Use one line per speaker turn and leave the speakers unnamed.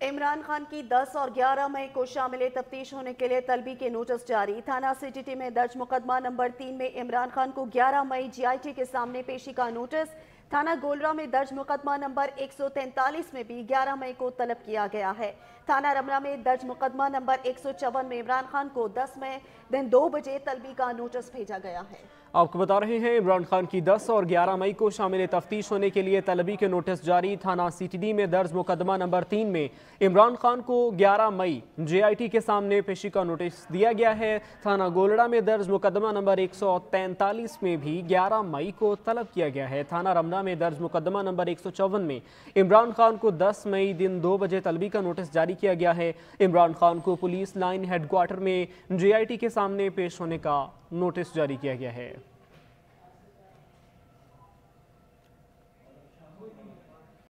इमरान खान की 10 और 11 मई को शामिल तफ्तीश होने के लिए तलबी के नोटिस जारी। थाना सिटी में दर्ज मुकदमा नंबर तीन में इमरान खान को 11 मई जीआईटी के सामने पेशी का नोटिस थाना गोलरा में दर्ज मुकदमा नंबर 143 में भी 11 मई को तलब किया गया है। थाना रमरा में दर्ज मुकदमा नंबर एक में इमरान खान को 10 मई दिन दो बजे तलबी का नोटिस भेजा गया है।
आपको बता रहे हैं, इमरान खान की 10 और 11 मई को शामिल तफ्तीश होने के लिए तलबी के नोटिस जारी। थाना सीटीडी में दर्ज मुकदमा नंबर तीन में इमरान खान को 11 मई जेआईटी के सामने पेशी का नोटिस दिया गया है। थाना गोलड़ा में दर्ज मुकदमा नंबर एक में भी 11 मई को तलब किया गया है। थाना रमना में दर्ज मुकदमा नंबर एक सौ चौवन में इमरान खान को 10 मई दिन दो बजे तलबी का नोटिस जारी किया गया है। इमरान खान को पुलिस लाइन हेडक्वार्टर में जेआईटी के सामने पेश होने का नोटिस जारी किया गया है।